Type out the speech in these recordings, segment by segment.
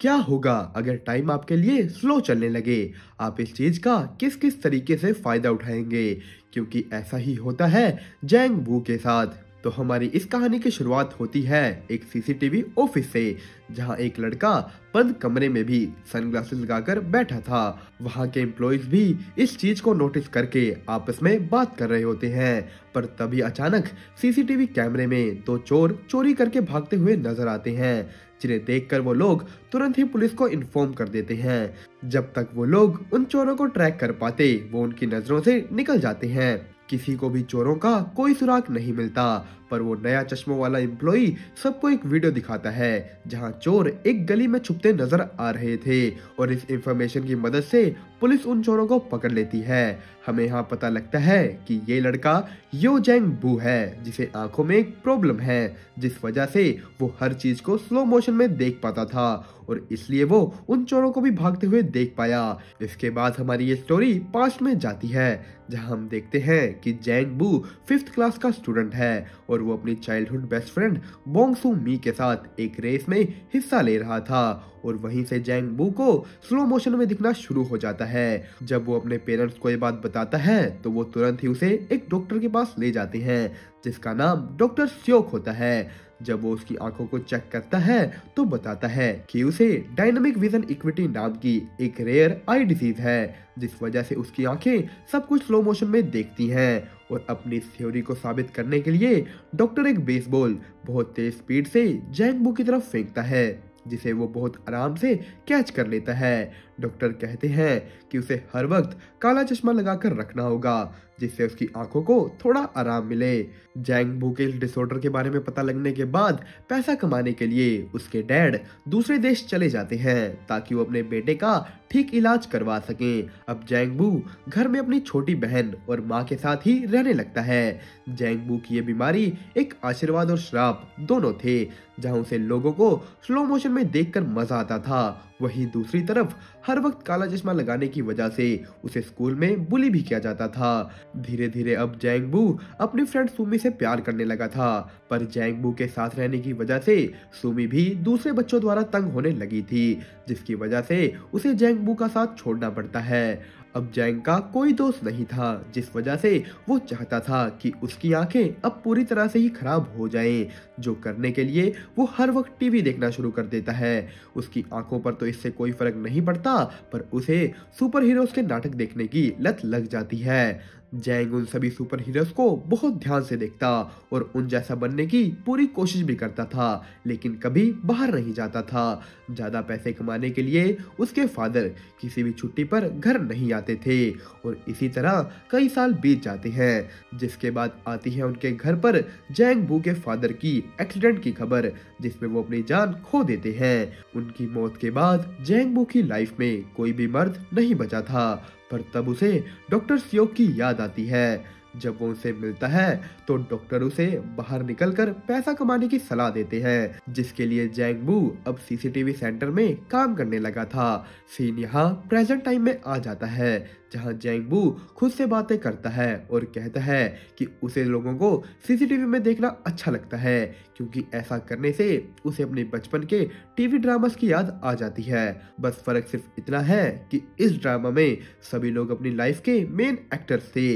क्या होगा अगर टाइम आपके लिए स्लो चलने लगे? आप इस चीज़ का किस किस तरीके से फ़ायदा उठाएँगे? क्योंकि ऐसा ही होता है जैंग वू के साथ। तो हमारी इस कहानी की शुरुआत होती है एक सीसीटीवी ऑफ़िस से, जहाँ एक लड़का बंद कमरे में भी सनग्लासेस लगाकर बैठा था। वहाँ के एम्प्लॉयज़ भी इस चीज़ को नोटिस करके आपस में बात कर रहे होते हैं, पर तभी अचानक सीसीटीवी कैमरे में दो चोर चोरी करके भागते हुए नज़र आते हैं, जिन्हें देखकर वो लोग तुरंत ही पुलिस को इन्फॉर्म कर देते हैं। जब तक वो लोग उन चोरों को ट्रैक कर पाते, वो उनकी नज़रों से निकल जाते हैं। किसी को भी चोरों का कोई सुराग नहीं मिलता पर वो नया चश्मों वाला एम्प्लॉय सबको एक वीडियो दिखाता है, जहाँ चोर एक गली में छुपते नज़र आ रहे थे और इस इंफॉर्मेशन की मदद से पुलिस उन चोरों को पकड़ लेती है। हमें यहाँ पता लगता है कि ये लड़का यो जैंग बू है, जिसे आँखों में एक प्रॉब्लम है, जिस वजह से वो हर चीज़ को स्लो मोशन में देख पाता था और इसलिए वो उन चोरों को भी भागते हुए देख पाया। इसके बाद हमारी ये स्टोरी पास्ट में जाती है, जहाँ हम देखते हैं कि जैंग बू फिफ्थ क्लास का स्टूडेंट है और वो अपनी चाइल्डहुड बेस्ट फ्रेंड बोंगसू मी के साथ एक रेस में हिस्सा ले रहा था और वहीं से जैंग बू को स्लो मोशन में दिखना शुरू हो जाता है। जब वो अपने पेरेंट्स को ये बात बताता है तो वो तुरंत ही उसे एक डॉक्टर के पास ले जाते हैं, जिसका नाम डॉक्टर स्योक होता है। जब वो उसकी आँखों को चेक करता है तो बताता है कि उसे डायनामिक विजन इक्विटी नाम की एक रेयर आई डिज़ीज़ है, जिस वजह से उसकी आँखें सब कुछ स्लो मोशन में देखती हैं। और अपनी थ्योरी को साबित करने के लिए डॉक्टर एक बेसबॉल बहुत तेज स्पीड से जैंगबू की तरफ़ फेंकता है, जिसे वो बहुत आराम से कैच कर लेता है। डॉक्टर कहते हैं कि उसे हर वक्त काला चश्मा लगाकर रखना होगा, जिससे उसकी आँखों को थोड़ा आराम मिले। जैंग के डिसऑर्डर के बारे में पता लगने के बाद पैसा कमाने के लिए उसके डैड दूसरे देश चले जाते हैं, ताकि वो अपने बेटे का ठीक इलाज करवा सके। अब जैंगबू घर में अपनी छोटी बहन और माँ के साथ ही रहने लगता है। जैंगबू की ये बीमारी एक आशीर्वाद और श्राप दोनों थे, जहाँ उसे लोगों को स्लो मोशन में देखकर मज़ा आता था वहीं दूसरी तरफ़ हर वक्त काला चश्मा लगाने की वजह से उसे स्कूल में बुली भी किया जाता था। धीरे धीरे अब जैंगबू अपनी फ्रेंड सुमी से प्यार करने लगा था, पर जैंगबू के साथ रहने की वजह से सुमी भी दूसरे बच्चों द्वारा तंग होने लगी थी, जिसकी वजह से उसे जैंगबू का साथ छोड़ना पड़ता है। अब जैंग का कोई दोस्त नहीं था जिस वजह से वो चाहता था कि उसकी आँखें अब पूरी तरह से ही खराब हो जाएँ, जो करने के लिए वो हर वक्त टीवी देखना शुरू कर देता है। उसकी आँखों पर तो इससे कोई फ़र्क नहीं पड़ता पर उसे सुपर हीरोज के नाटक देखने की लत लग जाती है। जैंग उन सभी सुपर हीरोज को बहुत ध्यान से देखता और उन जैसा बनने की पूरी कोशिश भी करता था, लेकिन कभी बाहर नहीं जाता था। ज़्यादा पैसे कमाने के लिए उसके फादर किसी भी छुट्टी पर घर नहीं आते थे और इसी तरह कई साल बीत जाते हैं, जिसके बाद आती है उनके घर पर जैंग बू के फादर की एक्सीडेंट की खबर, जिसमें वो अपनी जान खो देते हैं। उनकी मौत के बाद जैंग बू की लाइफ में कोई भी मर्द नहीं बचा था। पर तब उसे डॉक्टर सियोक की याद आती है। जब वो उसे मिलता है तो डॉक्टर उसे बाहर निकलकर पैसा कमाने की सलाह देते हैं, जिसके लिए जैंगबू अब सीसीटीवी सेंटर में काम करने लगा था। सीन यहाँ प्रेजेंट टाइम में आ जाता है जहाँ जैंगबू खुद से बातें करता है और कहता है कि उसे लोगों को सीसीटीवी में देखना अच्छा लगता है, क्योंकि ऐसा करने से उसे अपने बचपन के टीवी ड्रामास की याद आ जाती है। बस फ़र्क सिर्फ़ इतना है कि इस ड्रामा में सभी लोग अपनी लाइफ के मेन एक्टर्स थे।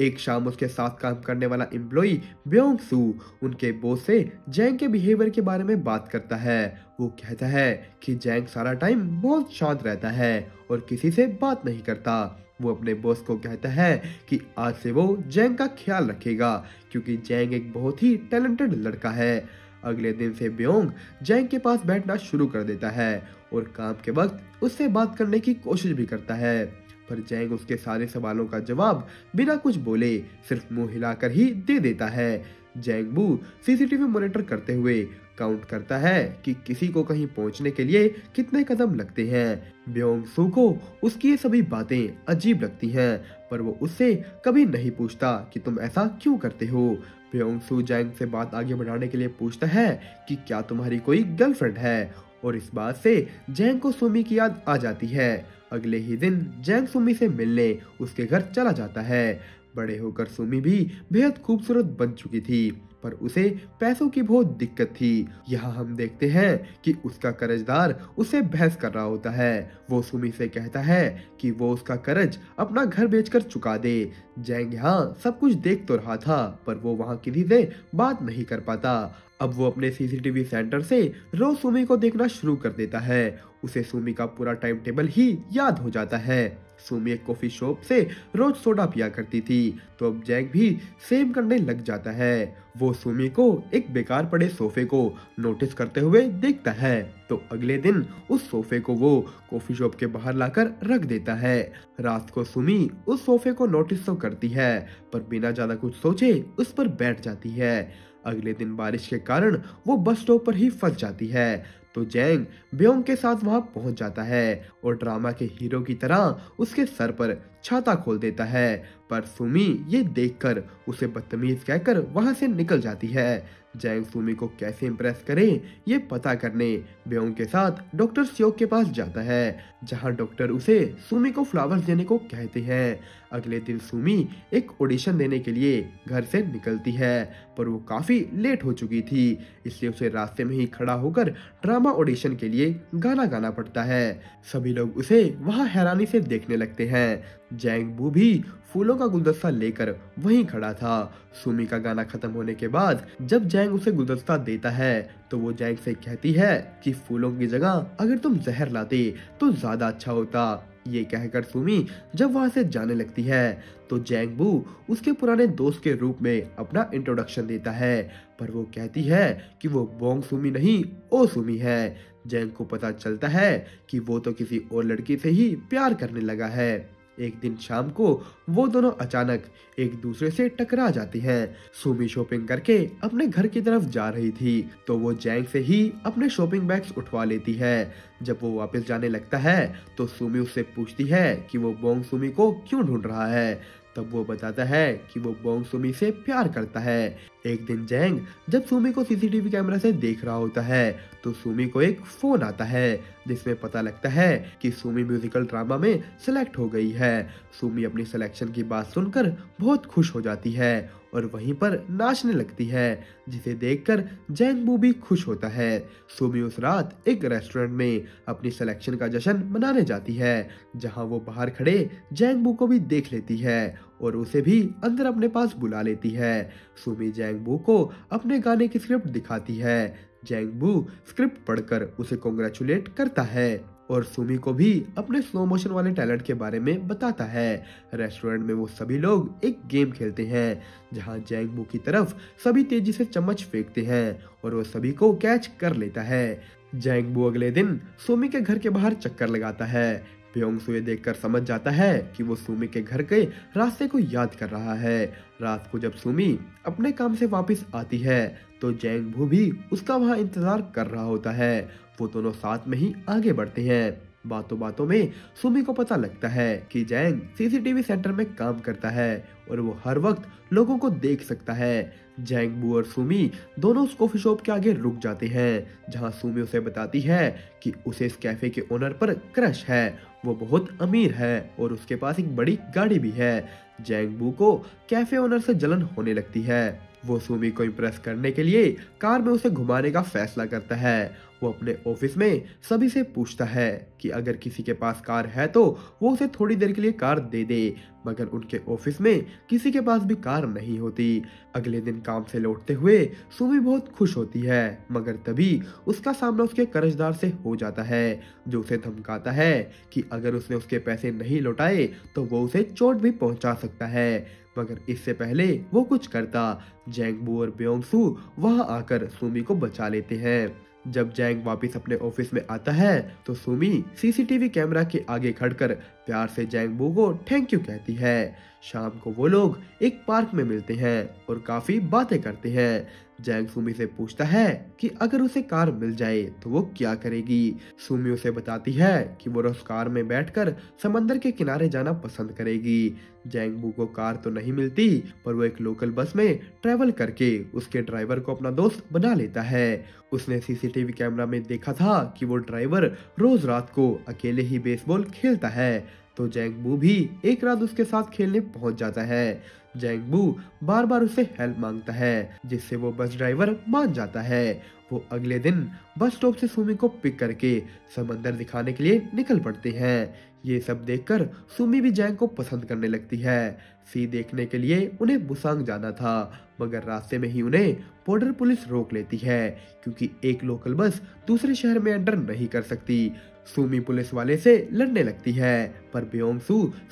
एक शाम उसके साथ काम करने वाला एम्प्लॉय ब्योंग सू, उनके बोस से जैंग के बिहेवियर के बारे में बात करता है। वो कहता है कि जैंग सारा टाइम बहुत शांत रहता है और किसी से बात नहीं करता। वो अपने बॉस को कहता है कि आज से वो जैंग का ख्याल रखेगा, क्योंकि जैंग एक बहुत ही टैलेंटेड लड़का है। अगले दिन से ब्योंग जैंग के पास बैठना शुरू कर देता है और काम के वक्त उससे बात करने की कोशिश भी करता है। पर जैंग उसके सारे सवालों का जवाब बिना कुछ बोले सिर्फ़ मुँह हिलाकर ही दे देता है। जैंगबू सीसीटीवी मॉनिटर करते हुए काउंट करता है कि किसी को कहीं पहुँचने के लिए कितने कदम लगते हैं। ब्योंग सू को उसकी ये सभी बातें अजीब लगती हैं, पर वो उससे कभी नहीं पूछता कि तुम ऐसा क्यों करते हो। ब्योंग सू जैंग से बात आगे बढ़ाने के लिए पूछता है कि क्या तुम्हारी कोई गर्लफ्रेंड है? और इस बात से जैंग को सुमी की याद आ जाती है। अगले ही दिन जैंग सुमी से मिलने उसके घर चला जाता है। बड़े होकर सुमी भी बेहद खूबसूरत बन चुकी थी। पर उसे पैसों की बहुत दिक्कत थी। यहाँ हम देखते हैं कि उसका कर्जदार उसे बहस कर रहा होता है। वो सुमी से कहता है कि वो उसका कर्ज अपना घर बेचकर चुका दे। जैंग यहाँ सब कुछ देख तो रहा था, पर वो वहाँ किसी से बात नहीं कर पाता। अब वो अपने सीसीटीवी सेंटर से रोज सुमी को देखना शुरू कर देता है। उसे सुमी का पूरा टाइम टेबल ही याद हो जाता है। सुमी एक कॉफ़ी शॉप से रोज सोडा पिया करती थी तो अब जैक भी सेम करने लग जाता है। वो सुमी को एक बेकार पड़े सोफे को नोटिस करते हुए देखता है तो अगले दिन उस सोफे को वो कॉफ़ी शॉप के बाहर लाकर रख देता है। रात को सुमी उस सोफे को नोटिस तो करती है, पर बिना ज़्यादा कुछ सोचे उस पर बैठ जाती है। अगले दिन बारिश के कारण वो बस स्टॉप पर ही फंस जाती है। तो जैंग ब्योंग के साथ वहाँ पहुँच जाता है और ड्रामा के हीरो की तरह उसके सर पर छाता खोल देता है। पर सुमी ये देखकर उसे बदतमीज कहकर वहाँ से निकल जाती है। जैंग सुमी को कैसे इम्प्रेस करे, ये पता करने ब्योंग के साथ डॉक्टर स्योक के पास जाता है, जहाँ डॉक्टर उसे सुमी को फ्लावर्स देने को कहते हैं। अगले दिन सुमी एक ऑडिशन देने के लिए घर से निकलती है, पर वो काफ़ी लेट हो चुकी थी, इसलिए उसे रास्ते में ही खड़ा होकर ड्रामा ऑडिशन के लिए गाना गाना पड़ता है। सभी लोग उसे वहाँ हैरानी से देखने लगते हैं। जैंग बू भी फूलों का गुलदस्ता लेकर वहीं खड़ा था। सुमी का गाना खत्म होने के बाद जब जैंग उसे गुलदस्ता देता है तो वो जैंग से कहती है कि फूलों की जगह अगर तुम जहर लाते तो ज़्यादा अच्छा होता। ये कहकर सुमी जब वहाँ से जाने लगती है तो जैंगबू उसके पुराने दोस्त के रूप में अपना इंट्रोडक्शन देता है। पर वो कहती है कि वो बोंग सुमी नहीं, ओ सुमी है। जैंग को पता चलता है कि वो तो किसी और लड़की से ही प्यार करने लगा है। एक दिन शाम को वो दोनों अचानक एक दूसरे से टकरा जाती हैं। सुमी शॉपिंग करके अपने घर की तरफ़ जा रही थी तो वो जैंग से ही अपने शॉपिंग बैग्स उठवा लेती है। जब वो वापस जाने लगता है तो सुमी उससे पूछती है कि वो बोंग सुमी को क्यों ढूंढ रहा है? तब वो बताता है कि वो बोंग सुमी से प्यार करता है। एक दिन जैंग, जब सुमी को सीसीटीवी कैमरा से देख रहा होता है तो सुमी को एक फ़ोन आता है, जिसमें पता लगता है कि सुमी म्यूजिकल ड्रामा में सिलेक्ट हो गई है। सुमी अपनी सिलेक्शन की बात सुनकर बहुत खुश हो जाती है और वहीं पर नाचने लगती है, जिसे देखकर जैंग बू भी खुश होता है। सुमी उस रात एक रेस्टोरेंट में अपनी सिलेक्शन का जश्न मनाने जाती है, जहाँ वो बाहर खड़े जैंग बू को भी देख लेती है और उसे भी अंदर अपने पास बुला लेती है। सुमी जैंगबू को अपने गाने की स्क्रिप्ट दिखाती है। जैंगबू स्क्रिप्ट पढ़कर उसे कॉन्ग्रेचुलेट करता है। और सुमी को भी अपने स्लो मोशन वाले टैलेंट के बारे में बताता है। रेस्टोरेंट में वो सभी लोग एक गेम खेलते हैं, जहाँ जैंगबू की तरफ़ सभी तेज़ी से चम्मच फेंकते हैं और वो सभी को कैच कर लेता है। जैंगबू अगले दिन सुमी के घर के बाहर चक्कर लगाता है। प्योंगसु ये देखकर समझ जाता है कि वो सुमी के घर के रास्ते को याद कर रहा है। रात को जब सुमी अपने काम से वापस आती है तो जैंग भू भी उसका वहाँ इंतज़ार कर रहा होता है वो दोनों साथ में ही आगे बढ़ते हैं। बातों बातों में सुमी को पता लगता है कि जैंग सीसीटीवी सेंटर में काम करता है और वो हर वक्त लोगों को देख सकता है। जैंगबू और सुमी दोनों उस कॉफ़ी शॉप के आगे रुक जाते हैं, जहाँ सुमी उसे बताती है कि उसे इस कैफ़े के ओनर पर क्रश है, वो बहुत अमीर है और उसके पास एक बड़ी गाड़ी भी है। जैंगबू को कैफ़े ओनर से जलन होने लगती है। वो सुमी को इम्प्रेस करने के लिए कार में उसे घुमाने का फैसला करता है। वो अपने ऑफ़िस में सभी से पूछता है कि अगर किसी के पास कार है तो वो उसे थोड़ी देर के लिए कार दे दे, मगर उनके ऑफ़िस में किसी के पास भी कार नहीं होती। अगले दिन काम से लौटते हुए सुमी बहुत खुश होती है, मगर तभी उसका सामना उसके कर्जदार से हो जाता है, जो उसे धमकाता है कि अगर उसने उसके पैसे नहीं लौटाए तो वो उसे चोट भी पहुँचा सकता है। मगर इससे पहले वो कुछ करता। जैंगबू और ब्योंगसू वहाँ आकर सुमी को बचा लेते हैं। जब जैंग वापस अपने ऑफ़िस में आता है तो सुमी सीसीटीवी कैमरा के आगे खड़कर प्यार से जैंग बू को थैंक यू कहती है। शाम को वो लोग एक पार्क में मिलते हैं और काफ़ी बातें करते हैं। जैंग सुमी से पूछता है कि अगर उसे कार मिल जाए तो वो क्या करेगी? सुमी उसे बताती है कि वो उस कार में बैठकर समंदर के किनारे जाना पसंद करेगी। जैंगबू को कार तो नहीं मिलती, पर वो एक लोकल बस में ट्रेवल करके उसके ड्राइवर को अपना दोस्त बना लेता है। उसने सीसीटीवी कैमरा में देखा था कि वो ड्राइवर रोज रात को अकेले ही बेसबॉल खेलता है तो जैंगबू भी एक रात उसके साथ खेलने पहुँच जाता है। जैंगबू बार बार उसे हेल्प माँगता है, जिससे वो बस ड्राइवर मान जाता है। वो अगले दिन बस स्टॉप से सुमी को पिक करके समंदर दिखाने के लिए निकल पड़ते हैं। ये सब देखकर सुमी भी जैंग को पसंद करने लगती है। सी देखने के लिए उन्हें बुसांग जाना था, मगर रास्ते में ही उन्हें बॉर्डर पुलिस रोक लेती है, क्योंकि एक लोकल बस दूसरे शहर में एंटर नहीं कर सकती। सुमी पुलिस वाले से लड़ने लगती है, पर ब्योंग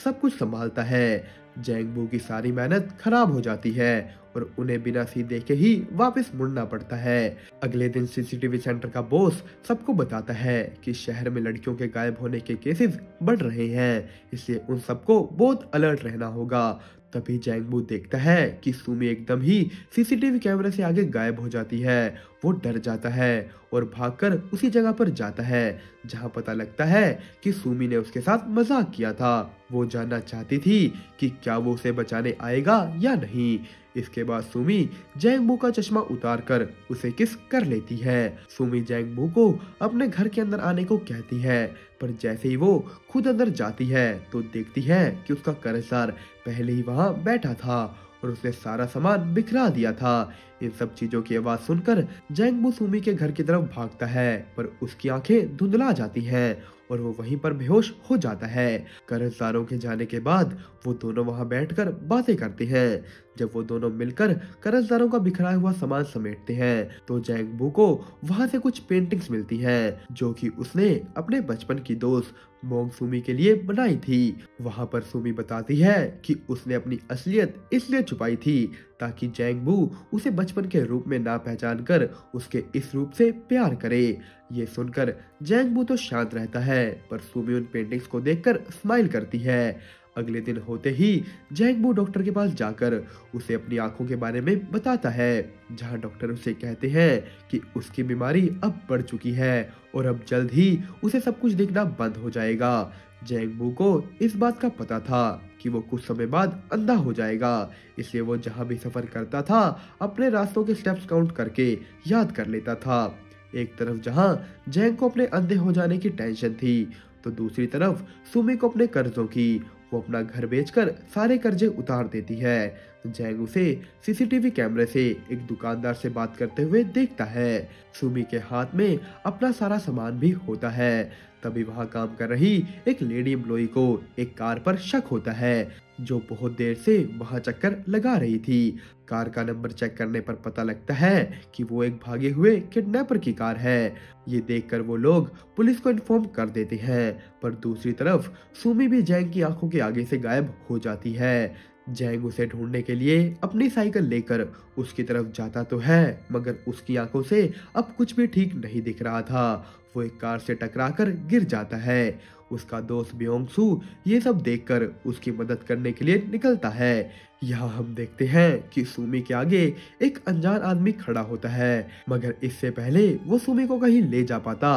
सब कुछ संभालता है। जैंगबू की सारी मेहनत खराब हो जाती है और उन्हें बिना सी देखे ही वापस मुड़ना पड़ता है। अगले दिन सीसीटीवी सेंटर का बॉस सबको बताता है कि शहर में लड़कियों के गायब होने के केसेस बढ़ रहे हैं, इसलिए उन सबको बहुत अलर्ट रहना होगा। तभी जैंगबू देखता है कि सुमी एकदम ही सीसीटीवी कैमरे से आगे गायब हो जाती है। वो डर जाता है और भागकर उसी जगह पर जाता है, जहाँ पता लगता है कि सुमी ने उसके साथ मज़ाक किया था। वो जानना चाहती थी कि क्या वो उसे बचाने आएगा या नहीं। इसके बाद सुमी जैंगबू का चश्मा उतार कर उसे किस कर लेती है। सुमी जैंगबू को अपने घर के अंदर आने को कहती है। पर जैसे ही वो खुद अंदर जाती है तो देखती है कि उसका कर्जदार पहले ही वहाँ बैठा था और उसने सारा सामान बिखरा दिया था। इन सब चीज़ों की आवाज़ सुनकर जैंगबू सुमी के घर की तरफ़ भागता है, पर उसकी आँखें धुंधला जाती हैं और वो वहीं पर बेहोश हो जाता है। कर्जदारों के जाने के बाद वो दोनों वहाँ बैठकर बातें करते हैं। जब वो दोनों मिलकर कर्जदारों का बिखरा हुआ सामान समेटते हैं तो जैंगबू को वहाँ से कुछ पेंटिंग्स मिलती हैं, जो कि उसने अपने बचपन की दोस्त मोंग सुमी के लिए बनाई थी। वहाँ पर सुमी बताती है कि उसने अपनी असलियत इसलिए छुपाई थी ताकि जैंगबू उसे बचपन के रूप में ना पहचान कर उसके इस रूप से प्यार करे। ये सुनकर जैंगबू तो शांत रहता है, पर सुमी उन पेंटिंग्स को देखकर स्माइल करती है। अगले दिन होते ही जैंगबू डॉक्टर के पास जाकर उसे अपनी आँखों के बारे में बताता है, जहाँ डॉक्टर उसे कहते हैं कि उसकी बीमारी अब बढ़ चुकी है और अब जल्द ही उसे सब कुछ देखना बंद हो जाएगा। जैंगबू को इस बात का पता था कि वो कुछ समय बाद अंधा हो जाएगा, इसलिए वो जहाँ भी सफ़र करता था, अपने रास्तों के स्टेप्स काउंट करके याद कर लेता था। एक तरफ़ जहाँ जैंग को अपने अंधे हो जाने की टेंशन थी तो दूसरी तरफ़ सुमी को अपने कर्जों की वो अपना घर बेचकर सारे कर्जे उतार देती है। जैंग उसे सीसीटीवी कैमरे से एक दुकानदार से बात करते हुए देखता है। सुमी के हाथ में अपना सारा सामान भी होता है। तभी वहाँ काम कर रही एक लेडी एम्प्लॉय को एक कार पर शक होता है, जो बहुत देर से वहाँ चक्कर लगा रही थी। कार का नंबर चेक करने पर पता लगता है कि वो एक भागे हुए किडनैपर की कार है। ये देखकर वो लोग पुलिस को इन्फॉर्म कर देते हैं, पर दूसरी तरफ़ सुमी भी जैंग की आँखों के आगे से गायब हो जाती है। जैंग उसे ढूँढने के लिए अपनी साइकिल लेकर उसकी तरफ़ जाता तो है, मगर उसकी आँखों से अब कुछ भी ठीक नहीं दिख रहा था। वो एक कार से टकराकर गिर जाता है। उसका दोस्त ब्योंगसू ये सब देखकर उसकी मदद करने के लिए निकलता है। यहाँ हम देखते हैं कि सुमी के आगे एक अनजान आदमी खड़ा होता है, मगर इससे पहले वो सुमी को कहीं ले जा पाता।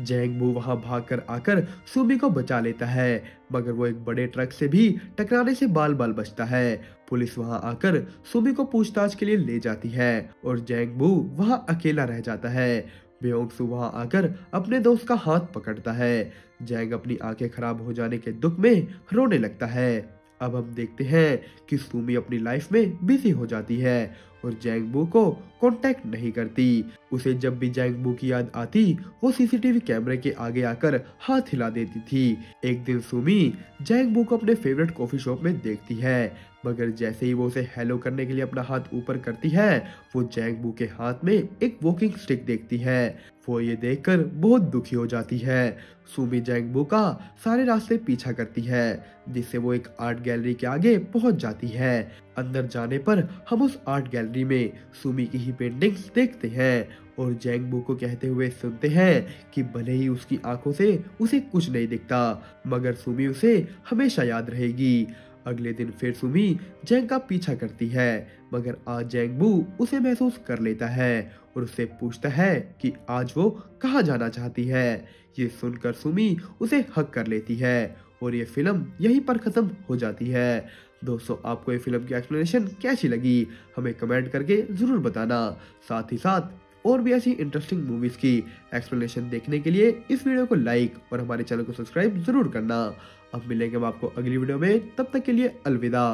जैंगबू वहाँ भागकर आकर सुमी को बचा लेता है, मगर वो एक बड़े ट्रक से भी टकराने से बाल बाल बचता है। पुलिस वहाँ आकर सुमी को पूछताछ के लिए ले जाती है, और जैंगबू वहाँ अकेला रह जाता है। बेओंग वहाँ आकर अपने दोस्त का हाथ पकड़ता है। जैंग अपनी आँखें खराब हो जाने के दुख में रोने लगता है। अब हम देखते हैं कि सुमी अपनी लाइफ में बिज़ी हो जाती है और जैंगबू को कांटेक्ट नहीं करती। उसे जब भी जैंगबू की याद आती, वो सीसीटीवी कैमरे के आगे आकर हाथ हिला देती थी। एक दिन सुमी जैंगबू को अपने फेवरेट कॉफ़ी शॉप में देखती है। मगर जैसे ही वो उसे हेलो करने के लिए अपना हाथ ऊपर करती है, वो जैंगबू के हाथ में एक वॉकिंग स्टिक देखती है। वो ये देखकर बहुत दुखी हो जाती है। सुमी जैंगबू का सारे रास्ते पीछा करती है, जिससे वो एक आर्ट गैलरी के आगे पहुँच जाती है। अंदर जाने पर हम उस आर्ट गैलरी में सुमी की ही पेंटिंग्स देखते हैं और जैंगबू को कहते हुए सुनते हैं कि भले ही उसकी आँखों से उसे कुछ नहीं दिखता, मगर सुमी उसे हमेशा याद रहेगी। अगले दिन फिर सुमी जैंग का पीछा करती है, मगर आज जैंगबू उसे महसूस कर लेता है और उससे पूछता है कि आज वो कहाँ जाना चाहती है। ये सुनकर सुमी उसे हक कर लेती है और ये फ़िल्म यहीं पर खत्म हो जाती है। दोस्तों, आपको ये फ़िल्म की एक्सप्लेनेशन कैसी लगी? हमें कमेंट करके ज़रूर बताना। साथ ही साथ और भी ऐसी इंटरेस्टिंग मूवीज़ की एक्सप्लेनेशन देखने के लिए इस वीडियो को लाइक और हमारे चैनल को सब्सक्राइब ज़रूर करना। अब मिलेंगे हम आपको अगली वीडियो में। तब तक के लिए अलविदा।